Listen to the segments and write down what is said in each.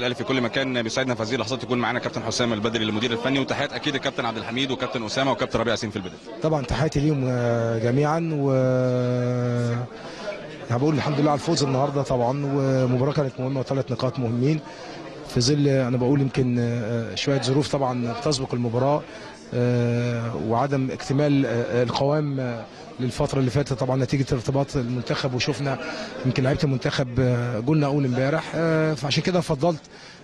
الاهلي في كل مكان. بيسعدنا في هذه اللحظات يكون معانا كابتن حسام البدري المدير الفني. وتحيات أكيد الكابتن عبد الحميد وكابتن أسامة وكابتن ربيع ياسين في البداية. طبعا تحياتي ليهم آه، جميعا. و يعني بقول الحمد لله على الفوز النهارده طبعا. ومباراه كانت مهمة وثلاث نقاط مهمين. في ظل أنا بقول يمكن آه، شوية ظروف طبعا بتسبق المباراة آه، وعدم اكتمال آه، القوام للفترة اللي فاتت. طبعا نتيجة ارتباط المنتخب وشفنا يمكن لعيبة المنتخب قلنا أول امبارح فعشان كده فضلت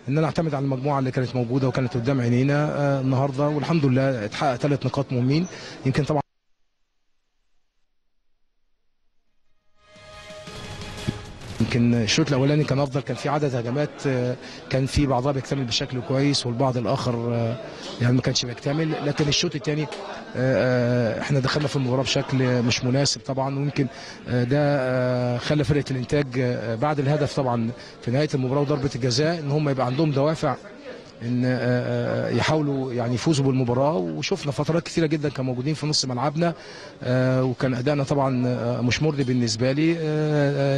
إن أنا أعتمد على المجموعة اللي كانت موجودة وكانت قدام عينينا النهارده. والحمد لله اتحقق ثلاث نقاط مهمين. يمكن طبعا يمكن الشوط الأولاني كان أفضل كان في عدد هجمات آه، كان في بعضها بيكتمل بشكل كويس والبعض الآخر آه، يعني ما كانش بيكتمل. لكن الشوط الثاني إحنا دخلنا في المباراة بشكل مش مناسب طبعا ويمكن آه، ده آه، خلى فرقة الإنتاج آه، بعد الهدف طبعا في نهاية المباراة وضربة الجزاء إن هم يبقى عندهم دوافع إن آه، آه، يحاولوا يعني يفوزوا بالمباراة. وشفنا فترات كثيرة جدا كانوا موجودين في نص ملعبنا آه، وكان أدائنا طبعا آه، مش مرضي بالنسبة لي. آه،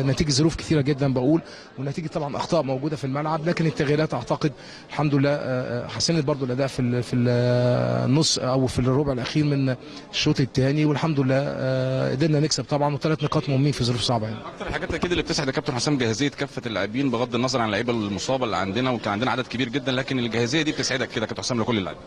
آه، نتيجة ظروف كثيرة جدا بقول ونتيجة طبعا أخطاء موجودة في الملعب. لكن التغييرات أعتقد الحمد لله آه، آه، حسنت برضو الأداء في في النص أو في الربع الأخير من الشوط الثاني. والحمد لله آه، قدرنا نكسب طبعا وثلاث نقاط مهمين في ظروف صعبة يعني. أكتر الحاجات أكيد اللي بتسعد يا كابتن حسام جاهزية كافة اللاعبين بغض النظر عن اللعيبة المصابة اللي عندنا وكان عندنا عدد كبير جدا لكن الجاهزية دي بتسعدك كده كابتن حسام لكل اللاعبين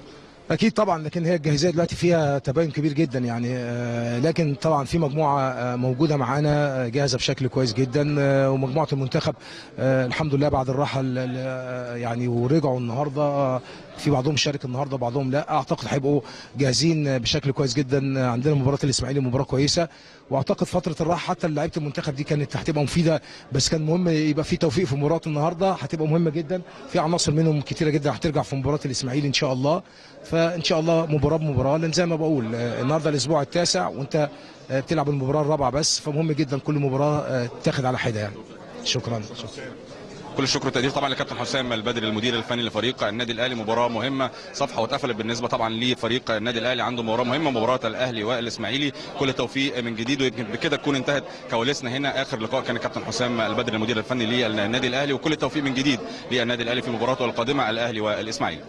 أكيد طبعا لكن هي الجاهزية دلوقتي فيها تباين كبير جدا يعني آه، لكن طبعا في مجموعة آه، موجودة معانا آه، جاهزة بشكل كويس جدا ومجموعة المنتخب الحمد لله بعد الراحة ال- ال- يعني ورجعوا النهارده في بعضهم شارك النهارده بعضهم لا. أعتقد هيبقوا جاهزين بشكل كويس جدا عندنا مباراة الإسماعيلي مباراه كويسة. وأعتقد فترة الراحة حتى لعيبه المنتخب دي كانت هتبقى مفيدة بس كان مهم يبقى في توفيق في مباراة النهارده هتبقى مهمة جدا. في عناصر منهم كتيرة جدا هترجع في مباراة الإسماعيلي إن شاء الله. فإن شاء الله مباراة بمباراة. لأن زي ما بقول النهارده الأسبوع التاسع وأنت بتلعب المباراة الرابعة بس فمهم جدا كل مباراة تاخد على حدة يعني. شكرا شكرا. كل الشكر والتقدير طبعا لكابتن حسام البدري المدير الفني لفريق النادي الأهلي. مباراة مهمة صفحة واتقفلت بالنسبة طبعا لفريق النادي الأهلي. عنده مباراة مهمة مباراة الأهلي والإسماعيلي. كل التوفيق من جديد ويمكن بكده تكون انتهت كواليسنا هنا. آخر لقاء كان الكابتن حسام البدري المدير الفني للنادي الأهلي. وكل التوفيق من جديد للنادي الأهلي في مباراته القادمة الأهلي والإسماعيلي.